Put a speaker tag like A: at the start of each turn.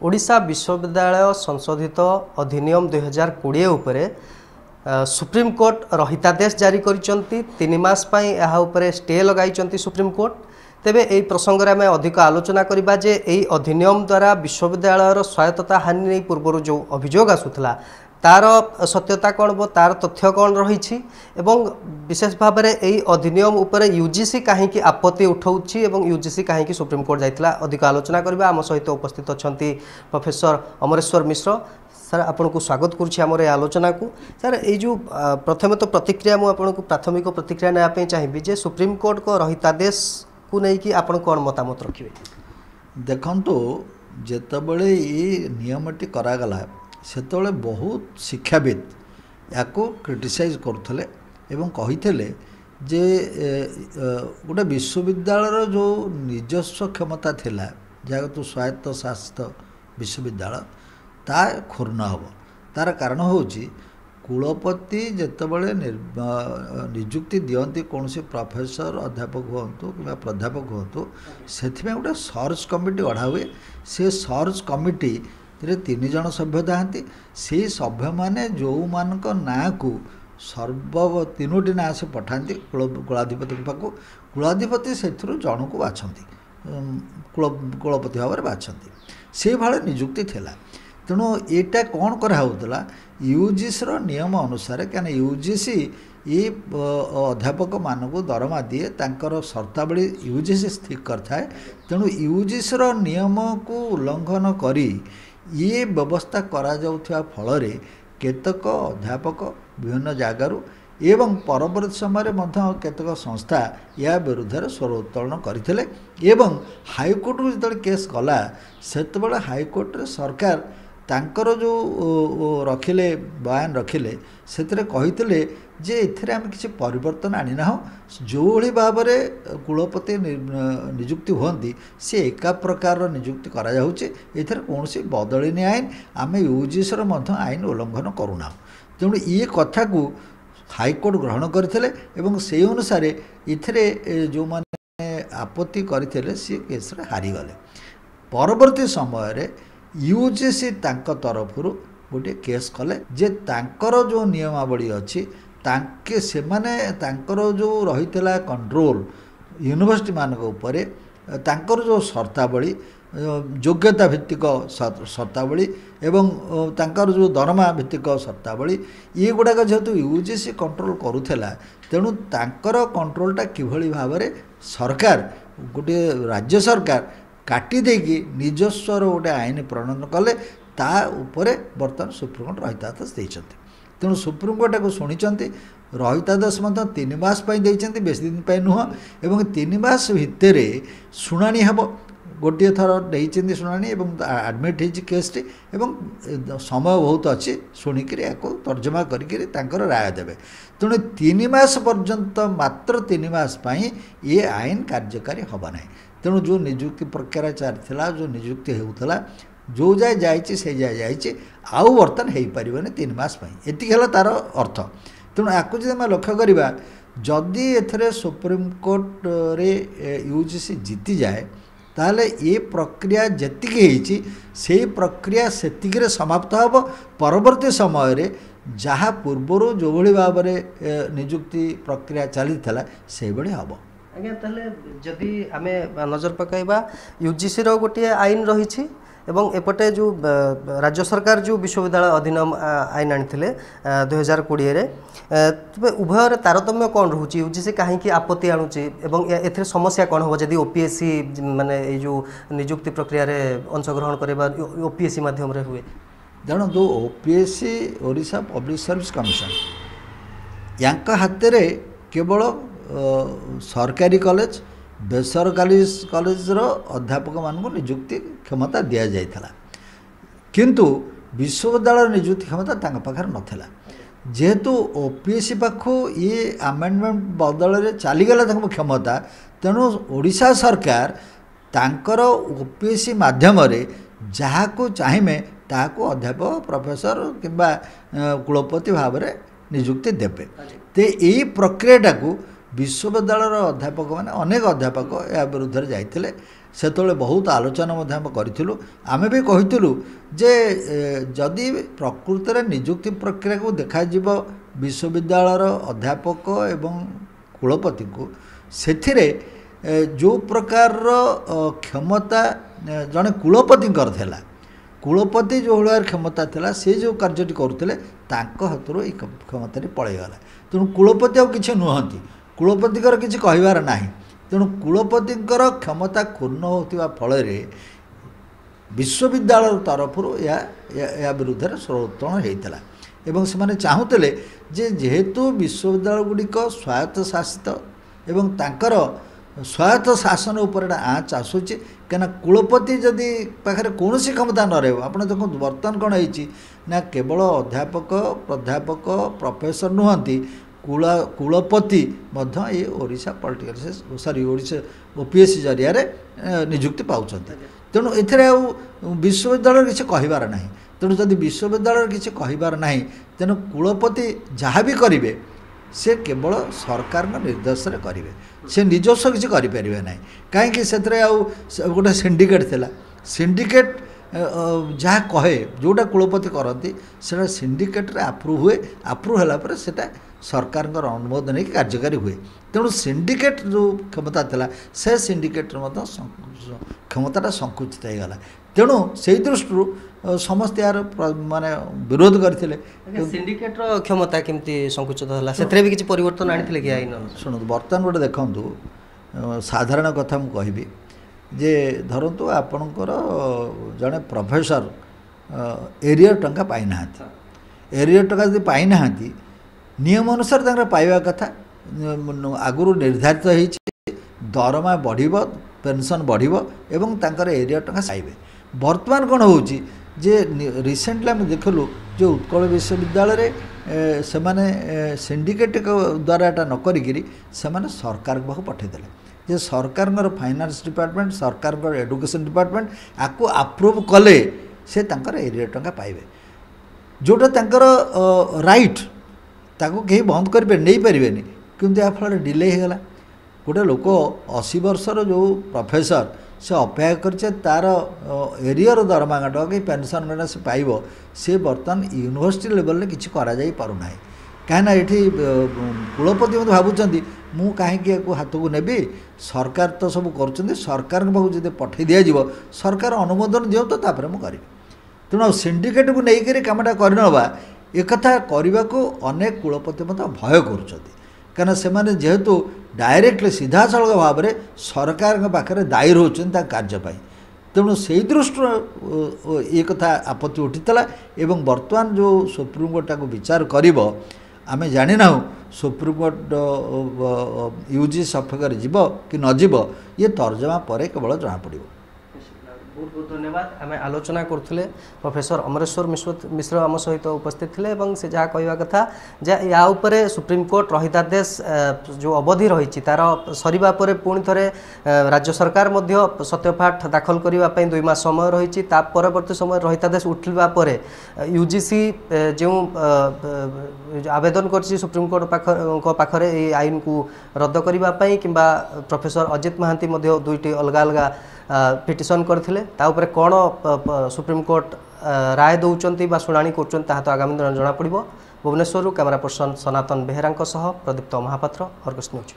A: ଓଡ଼ିଶା ବିଶ୍ୱବିଦ୍ୟାଳୟ ସଂଶୋଧିତ ଅଧିନିୟମ ଦୁଇହଜାର କୋଡ଼ିଏ ଉପରେ ଅ, ସୁପ୍ରିମକୋର୍ଟ ରହିତାଦେଶ ଜାରି କରିଛନ୍ତି ତିନି ମାସ ପାଇଁ ଏହା ଉପରେ ଷ୍ଟେ ଲଗାଇଛନ୍ତି ସୁପ୍ରିମକୋର୍ଟ ତେବେ ଏହି ପ୍ରସଙ୍ଗରେ ଆମେ ଅଧିକ ଆଲୋଚନା କରିବା ଯେ ଏହି ଅଧିନିୟମ ଦ୍ୱାରା ବିଶ୍ୱବିଦ୍ୟାଳୟର ସ୍ୱାୟତ୍ତତା ହାନି ନେଇ ପୂର୍ବରୁ ଯେଉଁ ଅଭିଯୋଗ ଆସୁଥିଲା ତାର ସତ୍ୟତା କ'ଣ ହେବ ତାର ତଥ୍ୟ କ'ଣ ରହିଛି ଏବଂ ବିଶେଷ ଭାବରେ ଏହି ଅଧିନିୟମ ଉପରେ ୟୁଜିସି କାହିଁକି ଆପତ୍ତି ଉଠାଉଛି ଏବଂ ୟୁଜିସି କାହିଁକି ସୁପ୍ରିମକୋର୍ଟ ଯାଇଥିଲା ଅଧିକ ଆଲୋଚନା କରିବା। ଆମ ସହିତ ଉପସ୍ଥିତ ଅଛନ୍ତି ପ୍ରଫେସର ଅମରେଶ୍ୱର ମିଶ୍ର। ସାର୍ ଆପଣଙ୍କୁ ସ୍ୱାଗତ କରୁଛି ଆମର ଏ ଆଲୋଚନାକୁ। ସାର୍ ଏଇ ଯେଉଁ ଆ, ପ୍ରଥମେ ତ ପ୍ରତିକ୍ରିୟା ମୁଁ ଆପଣଙ୍କୁ ପ୍ରାଥମିକ ପ୍ରତିକ୍ରିୟା ନେବା ପାଇଁ ଚାହିଁବି ଯେ ସୁପ୍ରିମକୋର୍ଟଙ୍କ ରହିତାଦେଶକୁ ନେଇକି ଆପଣ କ'ଣ ମତାମତ ରଖିବେ?
B: ଦେଖନ୍ତୁ ଯେତେବେଳେ ଏଇ ନିୟମଟି କରାଗଲା ସେତେବେଳେ ବହୁତ ଶିକ୍ଷାବିତ୍ ୟାକୁ କ୍ରିଟିସାଇଜ୍ କରୁଥିଲେ ଏବଂ କହିଥିଲେ ଯେ ଏ, ଏ, ଗୋଟେ ବିଶ୍ୱବିଦ୍ୟାଳୟର ଯେଉଁ ନିଜସ୍ୱ କ୍ଷମତା ଥିଲା ଯାହାକୁ ସ୍ୱାୟତ୍ତ ଶାସିତ ବିଶ୍ୱବିଦ୍ୟାଳୟ ତା କ୍ଷୁର୍ଣ୍ଣ ହେବ। ତା'ର କାରଣ ହେଉଛି କୁଳପତି ଯେତେବେଳେ ନିଯୁକ୍ତି ଦିଅନ୍ତି କୌଣସି ପ୍ରଫେସର ଅଧ୍ୟାପକ ହୁଅନ୍ତୁ କିମ୍ବା ପ୍ରାଧ୍ୟାପକ ହୁଅନ୍ତୁ ସେଥିପାଇଁ ଗୋଟେ ସର୍ଚ୍ଚ କମିଟି ଗଢ଼ା ହୁଏ। ସେ ସର୍ଚ୍ଚ କମିଟିରେ ତିନି ଜଣ ସଭ୍ୟ ଥାନ୍ତି ସେଇ ସଭ୍ୟମାନେ ଯେଉଁମାନଙ୍କ ନାଁକୁ ସର୍ବ ତିନୋଟି ନାଁ ସେ ପଠାନ୍ତି କୁଳ କୁଳାଧିପତିଙ୍କ ପାଖକୁ। କୁଳାଧିପତି ସେଥିରୁ ଜଣକୁ ବାଛନ୍ତି। କୁଳ କୁଳପତି ଭାବରେ ବାଛନ୍ତି। ସେଇଭଳି ନିଯୁକ୍ତି ଥିଲା। ତେଣୁ ଏଇଟା କ'ଣ କରାହେଉଥିଲା? ୟୁଜିସିର ନିୟମ ଅନୁସାରେ କାହିଁକିନା ୟୁଜିସି ଏ ଅଧ୍ୟାପକମାନଙ୍କୁ ଦରମା ଦିଏ ତାଙ୍କର ସର୍ତ୍ତାବଳୀ ୟୁଜିସି ସ୍ଥିର କରିଥାଏ। ତେଣୁ ୟୁଜିସିର ନିୟମକୁ ଉଲ୍ଲଙ୍ଘନ କରି ଇଏ ବ୍ୟବସ୍ଥା କରାଯାଉଥିବା ଫଳରେ କେତେକ ଅଧ୍ୟାପକ ବିଭିନ୍ନ ଜାଗାରୁ ଏବଂ ପରବର୍ତ୍ତୀ ସମୟରେ ମଧ୍ୟ କେତେକ ସଂସ୍ଥା ଏହା ବିରୁଦ୍ଧରେ ସ୍ୱର ଉତ୍ତୋଳନ କରିଥିଲେ ଏବଂ ହାଇକୋର୍ଟକୁ ଯେତେବେଳେ କେସ୍ ଗଲା ସେତେବେଳେ ହାଇକୋର୍ଟରେ ସରକାର ତାଙ୍କର ଯେଉଁ ରଖିଲେ ବୟାନ ରଖିଲେ ସେଥିରେ କହିଥିଲେ ଯେ ଏଥିରେ ଆମେ କିଛି ପରିବର୍ତ୍ତନ ଆଣିନାହୁଁ। ଯେଉଁଭଳି ଭାବରେ କୁଳପତି ନିଯୁକ୍ତି ହୁଅନ୍ତି ସେ ଏକା ପ୍ରକାରର ନିଯୁକ୍ତି କରାଯାଉଛି। ଏଥିରେ କୌଣସି ବଦଳିନି ଆଇନ। ଆମେ ୟୁଜିସିର ମଧ୍ୟ ଆଇନ ଉଲ୍ଲଙ୍ଘନ କରୁନାହୁଁ। ତେଣୁ ଇଏ କଥାକୁ ହାଇକୋର୍ଟ ଗ୍ରହଣ କରିଥିଲେ ଏବଂ ସେହି ଅନୁସାରେ ଏଥିରେ ଯେଉଁମାନେ ଆପତ୍ତି କରିଥିଲେ ସିଏ କେସ୍ରେ ହାରିଗଲେ। ପରବର୍ତ୍ତୀ ସମୟରେ ୟୁଜିସି ତାଙ୍କ ତରଫରୁ ଗୋଟିଏ କେସ୍ କଲେ ଯେ ତାଙ୍କର ଯେଉଁ ନିୟମାବଳୀ ଅଛି ତାଙ୍କେ ସେମାନେ ତାଙ୍କର ଯେଉଁ ରହିଥିଲା କଣ୍ଟ୍ରୋଲ ୟୁନିଭର୍ସିଟିମାନଙ୍କ ଉପରେ ତାଙ୍କର ଯେଉଁ ସର୍ତ୍ତାବଳୀ ଯୋଗ୍ୟତା ଭିତ୍ତିକ ସ- ସର୍ତ୍ତାବଳୀ ଏବଂ ତାଙ୍କର ଯେଉଁ ଦରମା ଭିତ୍ତିକ ସର୍ତ୍ତାବଳୀ ଏଗୁଡ଼ାକ ଯେହେତୁ ୟୁଜିସି କଣ୍ଟ୍ରୋଲ କରୁଥିଲା ତେଣୁ ତାଙ୍କର କଣ୍ଟ୍ରୋଲଟା କିଭଳି ଭାବରେ ସରକାର ଗୋଟିଏ ରାଜ୍ୟ ସରକାର କାଟି ଦେଇକି ନିଜସ୍ୱର ଗୋଟେ ଆଇନ ପ୍ରଣୟନ କଲେ ତା ଉପରେ ବର୍ତ୍ତମାନ ସୁପ୍ରିମକୋର୍ଟ ରହିତାଦେଶ ଦେଇଛନ୍ତି। ତେଣୁ ସୁପ୍ରିମକୋର୍ଟ ଏହାକୁ ଶୁଣିଛନ୍ତି ରହିତାଦେଶ ମଧ୍ୟ ତିନି ମାସ ପାଇଁ ଦେଇଛନ୍ତି ବେଶୀ ଦିନ ପାଇଁ ନୁହଁ ଏବଂ ତିନି ମାସ ଭିତରେ ଶୁଣାଣି ହେବ। ଗୋଟିଏ ଥର ନେଇଛନ୍ତି ଶୁଣାଣି ଏବଂ ଆଡ଼ମିଟ୍ ହେଇଛି କେସ୍ଟି ଏବଂ ସମୟ ବହୁତ ଅଛି ଶୁଣିକିରି ଏହାକୁ ତର୍ଜମା କରିକିରି ତାଙ୍କର ରାୟ ଦେବେ। ତେଣୁ ତିନି ମାସ ପର୍ଯ୍ୟନ୍ତ ମାତ୍ର ତିନି ମାସ ପାଇଁ ଏ ଆଇନ କାର୍ଯ୍ୟକାରୀ ହେବ ନାହିଁ। ତେଣୁ ଯେଉଁ ନିଯୁକ୍ତି ପ୍ରକ୍ରିୟା ଚାଲିଥିଲା ଯେଉଁ ନିଯୁକ୍ତି ହେଉଥିଲା ଯେଉଁ ଯାଏ ଯାଇଛି ସେଇ ଯାଏ ଯାଇଛି ଆଉ ବର୍ତ୍ତମାନ ହେଇପାରିବନି ତିନି ମାସ ପାଇଁ। ଏତିକି ହେଲା ତା'ର ଅର୍ଥ। ତେଣୁ ୟାକୁ ଯଦି ଆମେ ଲକ୍ଷ୍ୟ କରିବା ଯଦି ଏଥିରେ ସୁପ୍ରିମକୋର୍ଟରେ ୟୁ ଜି ସି ଜିତିଯାଏ ତାହେଲେ ଏ ପ୍ରକ୍ରିୟା ଯେତିକି ହେଇଛି ସେଇ ପ୍ରକ୍ରିୟା ସେତିକିରେ ସମାପ୍ତ ହେବ। ପରବର୍ତ୍ତୀ ସମୟରେ ଯାହା ପୂର୍ବରୁ ଯେଉଁଭଳି ଭାବରେ ନିଯୁକ୍ତି ପ୍ରକ୍ରିୟା ଚାଲିଥିଲା ସେଇଭଳି ହେବ।
A: ଆଜ୍ଞା ତାହେଲେ ଯଦି ଆମେ ନଜର ପକାଇବା ୟୁଜିସିର ଗୋଟିଏ ଆଇନ ରହିଛି ଏବଂ ଏପଟେ ଯେଉଁ ବ, ରାଜ୍ୟ ସରକାର ଯେଉଁ ବିଶ୍ୱବିଦ୍ୟାଳୟ ଅଧିନିୟମ ଆ, ଆଇନ ଆଣିଥିଲେ ଦୁଇ ହଜାର କୋଡ଼ିଏରେ ତେବେ ଉଭୟରେ ତାରତମ୍ୟ କ'ଣ ରହୁଛି ୟୁଜିସି କାହିଁକି ଆପତ୍ତି ଆଣୁଛି ଏବଂ ଏ- ଏଥିରେ ସମସ୍ୟା କ'ଣ ହେବ? ଯଦି ଓପିଏସ୍ସି ମାନେ ଏଇ ଯେଉଁ ନିଯୁକ୍ତି ପ୍ରକ୍ରିୟାରେ ଅଂଶଗ୍ରହଣ କରିବା ଓପିଏସ୍ସି ମାଧ୍ୟମରେ ହୁଏ।
B: ଦେଖନ୍ତୁ O P S C Odisha public service commission ୟାଙ୍କ ହାତରେ କେବଳ ଅ, ସରକାରୀ କଲେଜ ବେସରକାରୀ କଲେଜର ଅଧ୍ୟାପକମାନଙ୍କୁ ନିଯୁକ୍ତି କ୍ଷମତା ଦିଆଯାଇଥିଲା। କିନ୍ତୁ ବିଶ୍ୱବିଦ୍ୟାଳୟର ନିଯୁକ୍ତି କ୍ଷମତା ତାଙ୍କ ପାଖରେ ନଥିଲା। ଯେହେତୁ ଓ ପି ଏସ୍ ସି ପାଖକୁ ଇଏ ଆମେଣ୍ଡମେଣ୍ଟ ବଦଳରେ ଚାଲିଗଲା ତାଙ୍କ କ୍ଷମତା ତେଣୁ ଓଡ଼ିଶା ସରକାର ତାଙ୍କର ଓ ପି ଏସ୍ ସି ମାଧ୍ୟମରେ ଯାହାକୁ ଚାହିଁବେ ତାହାକୁ ଅଧ୍ୟାପକ ପ୍ରଫେସର କିମ୍ବା କୁଳପତି ଭାବରେ ନିଯୁକ୍ତି ଦେବେ। ତ ଏଇ ପ୍ରକ୍ରିୟାଟାକୁ ବିଶ୍ୱବିଦ୍ୟାଳୟର ଅଧ୍ୟାପକମାନେ ଅନେକ ଅଧ୍ୟାପକ ଏହା ବିରୁଦ୍ଧରେ ଯାଇଥିଲେ। ସେତେବେଳେ ବହୁତ ଆଲୋଚନା ମଧ୍ୟ ଆମେ କରିଥିଲୁ। ଆମେ ବି କହିଥିଲୁ ଯେ ଯଦି ପ୍ରକୃତରେ ନିଯୁକ୍ତି ପ୍ରକ୍ରିୟାକୁ ଦେଖାଯିବ ବିଶ୍ୱବିଦ୍ୟାଳୟର ଅଧ୍ୟାପକ ଏବଂ କୁଳପତିଙ୍କୁ ସେଥିରେ ଯେଉଁ ପ୍ରକାରର କ୍ଷମତା ଜଣେ କୁଳପତିଙ୍କର ଥିଲା। କୁଳପତି ଯେଉଁ ଭଳିଆ କ୍ଷମତା ଥିଲା ସେ ଯେଉଁ କାର୍ଯ୍ୟଟି କରୁଥିଲେ ତାଙ୍କ ହାତରୁ ଏଇ କ୍ଷମ- କ୍ଷମତାଟି ପଳେଇଗଲା। ତେଣୁ କୁଳପତି ଆଉ କିଛି ନୁହନ୍ତି। କୁଳପତିଙ୍କର କିଛି କହିବାର ନାହିଁ। ତେଣୁ କୁଳପତିଙ୍କର କ୍ଷମତା କ୍ଷୁର୍ଣ୍ଣ ହେଉଥିବା ଫଳରେ ବିଶ୍ୱବିଦ୍ୟାଳୟ ତରଫରୁ ଏହା ଏହା- ବିରୁଦ୍ଧରେ ସ୍ୱରୋତ୍ତୋଳନ ହେଇଥିଲା। ଏବଂ ସେମାନେ ଚାହୁଁଥିଲେ ଯେ ଯେହେତୁ ବିଶ୍ୱବିଦ୍ୟାଳୟ ଗୁଡ଼ିକ ସ୍ୱାୟତ୍ତ ଶାସିତ ଏବଂ ତାଙ୍କର ସ୍ୱାୟତ୍ତ ଶାସନ ଉପରେ ଆଞ୍ଚ ଆସୁଛି କାହିଁକିନା କୁଳପତି ଯଦି ପାଖରେ କୌଣସି କ୍ଷମତା ନ ରହିବ ଆପଣ ଦେଖନ୍ତୁ ବର୍ତ୍ତମାନ କ'ଣ ହେଇଛି ନା କେବଳ ଅଧ୍ୟାପକ ପ୍ରାଧ୍ୟାପକ ପ୍ରଫେସର ନୁହନ୍ତି କୁଳ କୁଳପତି ମଧ୍ୟ ଏଇ Odisha political sorry Odisha O P S C ଜରିଆରେ ଏ, ନିଯୁକ୍ତି ପାଉଛନ୍ତି। ତେଣୁ ଏଥିରେ ଆଉ ବିଶ୍ୱବିଦ୍ୟାଳୟରେ କିଛି କହିବାର ନାହିଁ। ତେଣୁ ଯଦି ବିଶ୍ୱବିଦ୍ୟାଳୟରେ କିଛି କହିବାର ନାହିଁ ତେଣୁ କୁଳପତି ଯାହା ବି କରିବେ ସେ କେବଳ ସରକାରଙ୍କ ନିର୍ଦ୍ଦେଶରେ କରିବେ। ସେ ନିଜସ୍ୱ କିଛି କରିପାରିବେ ନାହିଁ। କାହିଁକି ସେଥିରେ ଆଉ ସେ- ଗୋଟେ ସିଣ୍ଡିକେଟ୍ ଥିଲା। ସିଣ୍ଡିକେଟ୍ ଅ, ଅ, ଯାହା କହେ ଯେଉଁଟା କୁଳପତି କରନ୍ତି ସେଇଟା ସିଣ୍ଡିକେଟ୍ରେ ଆପ୍ରୁଭ୍ ହୁଏ। ଆପ୍ରୁଭ୍ ହେଲା ପରେ ସେଇଟା ସରକାରଙ୍କର ଅନୁମୋଦନ ହେଇକି କାର୍ଯ୍ୟକାରୀ ହୁଏ। ତେଣୁ ସିଣ୍ଡିକେଟ୍ ଯେଉଁ କ୍ଷମତା ଥିଲା ସେ ସିଣ୍ଡିକେଟ୍ର ମଧ୍ୟ କ୍ଷମତାଟା ସଂକୁଚିତ ହେଇଗଲା। ତେଣୁ ସେଇ ଦୃଷ୍ଟିରୁ ସମସ୍ତେ ଏହାର ମାନେ ବିରୋଧ କରିଥିଲେ।
A: ସିଣ୍ଡିକେଟର କ୍ଷମତା କେମିତି ସଂକୁଚିତ ହେଲା? ସେଥିରେ ବି କିଛି ପରିବର୍ତ୍ତନ ଆଣିଥିଲେ କି ଆଇନ?
B: ଶୁଣନ୍ତୁ ବର୍ତ୍ତମାନ ଗୋଟେ ଦେଖନ୍ତୁ ସାଧାରଣ କଥା ମୁଁ କହିବି। ଯେ ଧରନ୍ତୁ ଆପଣଙ୍କର ଜଣେ ପ୍ରଫେସର ଏରିୟର ଟଙ୍କା ପାଇନାହାନ୍ତି। ଏରିୟର ଟଙ୍କା ଯଦି ପାଇନାହାନ୍ତି ନିୟମ ଅନୁସାରେ ତାଙ୍କର ପାଇବା କଥା। ଆଗରୁ ନିର୍ଦ୍ଧାରିତ ହେଇଛି ଦରମା ବଢ଼ିବ ପେନସନ୍ ବଢ଼ିବ ଏବଂ ତାଙ୍କର ଏରିୟର ଟଙ୍କା ପାଇବେ ବର୍ତ୍ତମାନ କ'ଣ ହେଉଛି ଯେ ରିସେଣ୍ଟଲି ଆମେ ଦେଖିଲୁ ଯେ ଉତ୍କଳ ବିଶ୍ୱବିଦ୍ୟାଳୟରେ ସେମାନେ ସିଣ୍ଡିକେଟ୍ ଦ୍ୱାରା ଏଟା ନ କରିକିରି ସେମାନେ ସରକାରଙ୍କ ପାଖକୁ ପଠାଇଦେଲେ। ଯେ ସରକାରଙ୍କର ଫାଇନାନ୍ସ ଡିପାର୍ଟମେଣ୍ଟ ସରକାରଙ୍କର ଏଡୁକେସନ୍ ଡିପାର୍ଟମେଣ୍ଟ ଆକୁ ଆପ୍ରୁଭ୍ କଲେ ସେ ତାଙ୍କର ଏରିଆ ଟଙ୍କା ପାଇବେ। ଯେଉଁଟା ତାଙ୍କର ରାଇଟ୍ ତାକୁ କେହି ବନ୍ଦ କରିବେ ନେଇପାରିବେନି। କିନ୍ତୁ ଏହା ଫଳରେ ଡିଲେ ହେଇଗଲା। ଗୋଟେ ଲୋକ ଅଶୀ ବର୍ଷର ଯେଉଁ ପ୍ରଫେସର ସେ ଅପେକ୍ଷା କରିছে ତା'ର ଏରିୟର ଦରମା ଗଣ୍ଡ କି ପେନସନ୍ ଗଣ୍ଡ ସେ ପାଇବ ସେ ବର୍ତ୍ତମାନ ୟୁନିଭର୍ସିଟି ଲେଭେଲରେ କିଛି କରାଯାଇ ପାରୁନାହିଁ। କାହିଁକିନା ଏଠି ଅ, କୁଳପତି ମଧ୍ୟ ଭାବୁଛନ୍ତି ମୁଁ କାହିଁକି ୟାକୁ ହାତକୁ ନେବି? ସରକାର ତ ସବୁ କରୁଛନ୍ତି ସରକାରଙ୍କ ପାଖକୁ ଯଦି ପଠାଇ ଦିଆଯିବ ସରକାର ଅନୁମୋଦନ ଦିଅନ୍ତୁ ତାପରେ ମୁଁ କରିବି। ତେଣୁ ଆଉ ସିଣ୍ଡିକେଟ୍କୁ ନେଇକରି କାମଟା କରିନେବା ଏକଥା କରିବାକୁ ଅନେକ କୁଳପତି ମଧ୍ୟ ଭୟ କରୁଛନ୍ତି। କାରଣ ସେମାନେ ଯେହେତୁ ଡାଇରେକ୍ଟଲି ସିଧାସଳଖ ଭାବରେ ସରକାରଙ୍କ ପାଖରେ ଦାୟୀ ରହୁଛନ୍ତି ତାଙ୍କ କାର୍ଯ୍ୟ ପାଇଁ। ତେଣୁ ସେଇ ଦୃଷ୍ଟିରୁ ଏ କଥା ଆପତ୍ତି ଉଠିଥିଲା ଏବଂ ବର୍ତ୍ତମାନ ଯେଉଁ ସୁପ୍ରିମକୋର୍ଟ ତାକୁ ବିଚାର କରିବ ଆମେ ଜାଣିନାହୁଁ ସୁପ୍ରିମକୋର୍ଟ ୟୁ ଜି ସପକ୍ଷରେ ଯିବ କି ନ ଯିବ ଇଏ ତର୍ଜମା ପରେ କେବଳ ଜଣାପଡ଼ିବ।
A: ବହୁତ ବହୁତ ଧନ୍ୟବାଦ। ଆମେ ଆଲୋଚନା କରୁଥିଲେ ପ୍ରଫେସର ଅମରେଶ୍ୱର ମିଶ୍ର ମିଶ୍ର ଆମ ସହିତ ଉପସ୍ଥିତ ଥିଲେ ଏବଂ ସେ ଯାହା କହିବା କଥା ଯେ ୟା ଉପରେ ସୁପ୍ରିମକୋର୍ଟ ରହିତାଦେଶ ଅ, ଯେଉଁ ଅବଧି ରହିଛି ତାର ସରିବା ପରେ ପୁଣି ଥରେ ଅ, ରାଜ୍ୟ ସରକାର ମଧ୍ୟ ସତ୍ୟପାଠ ଦାଖଲ କରିବା ପାଇଁ ଦୁଇ ମାସ ସମୟ ରହିଛି। ତା ପରବର୍ତ୍ତୀ ସମୟରେ ରହିତାଦେଶ ଉଠିବା ପରେ ୟୁ ଜି ସି ଯେଉଁ ଅ, ଅ, ଆବେଦନ କରିଛି ସୁପ୍ରିମକୋର୍ଟ ପାଖ ପାଖରେ ଏହି ଆଇନକୁ ରଦ୍ଦ କରିବା ପାଇଁ କିମ୍ବା ପ୍ରଫେସର ଅଜିତ ମହାନ୍ତି ମଧ୍ୟ ଦୁଇଟି ଅଲଗା ଅଲଗା ପିଟିସନ୍ କରିଥିଲେ ତା ଉପରେ କ'ଣ ପ- ପ- ସୁପ୍ରିମକୋର୍ଟ ଆ, ରାୟ ଦେଉଛନ୍ତି ବା ଶୁଣାଣି କରୁଛନ୍ତି ତାହା ତ ଆଗାମୀ ଦିନରେ ଜଣାପଡ଼ିବ ଭୁବନେଶ୍ୱରରୁ କ୍ୟାମେରା ପର୍ସନ ସନାତନ ବେହେରାଙ୍କ ସହ ପ୍ରଦୀପ୍ତ ମହାପାତ୍ର ଅର୍ଗସ୍ ନ୍ୟୁଜ୍